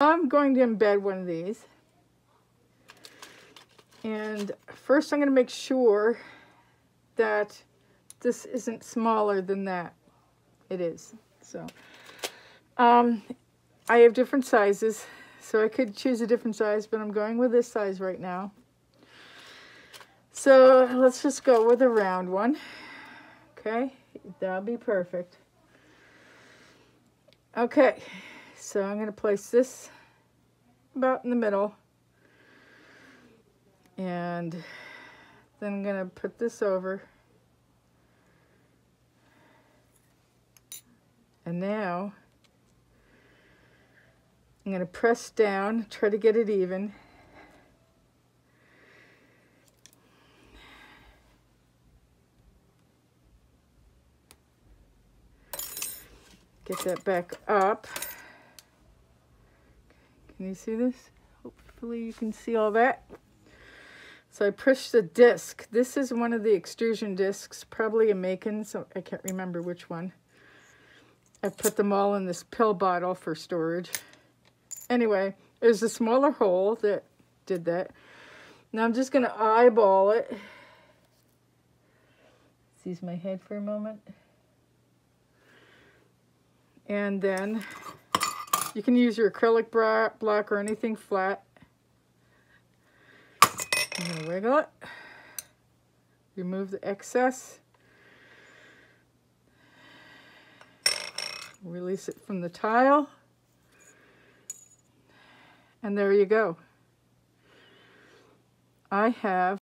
I'm going to embed one of these. And first I'm going to make sure that this isn't smaller than that. It is. So um, I have different sizes. So I could choose a different size, but I'm going with this size right now. So let's just go with a round one. Okay, that'll be perfect. Okay, so I'm going to place this about in the middle. And then I'm going to put this over. And now I'm going to press down, try to get it even. Get that back up. Can you see this? Hopefully you can see all that. So I pushed the disc. This is one of the extrusion discs, probably a Makin, so I can't remember which one. I put them all in this pill bottle for storage. Anyway, there's a smaller hole that did that. Now I'm just going to eyeball it. Seize my head for a moment. And then you can use your acrylic block or anything flat. I'm going to wiggle it. Remove the excess. Release it from the tile. And there you go. I have